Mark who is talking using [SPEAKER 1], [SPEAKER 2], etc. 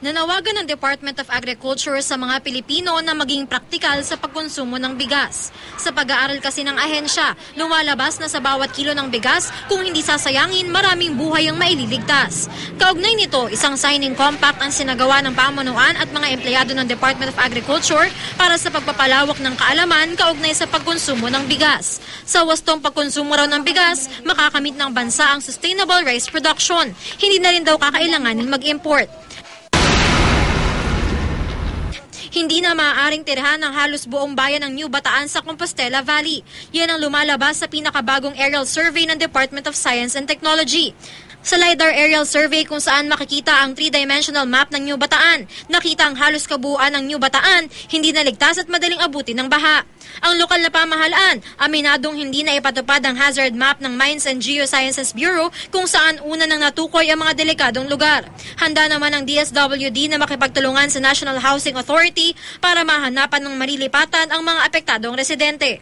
[SPEAKER 1] Nanawagan ng Department of Agriculture sa mga Pilipino na maging praktikal sa pagkonsumo ng bigas. Sa pag-aaral kasi ng ahensya, lumalabas na sa bawat kilo ng bigas, kung hindi sasayangin, maraming buhay ang maililigtas. Kaugnay nito, isang signing compact ang sinagawa ng pamunuan at mga empleyado ng Department of Agriculture para sa pagpapalawak ng kaalaman kaugnay sa pagkonsumo ng bigas. Sa wastong pagkonsumo raw ng bigas, makakamit ng bansa ang sustainable rice production. Hindi na rin daw kakailanganin mag-import. Hindi na maaaring tirahan ng halos buong bayan ng New Bataan sa Compostela Valley. Yan ang lumalabas sa pinakabagong aerial survey ng Department of Science and Technology. Sa LiDAR aerial survey kung saan makikita ang three-dimensional map ng New Bataan, nakita ang halos kabuuan ng New Bataan, hindi naligtas at madaling abutin ng baha. Ang lokal na pamahalaan, aminadong hindi na ipatupad ang hazard map ng Mines and Geosciences Bureau kung saan una nang natukoy ang mga delikadong lugar. Handa naman ang DSWD na makipagtulungan sa National Housing Authority para mahanapan ng malilipatan ang mga apektadong residente.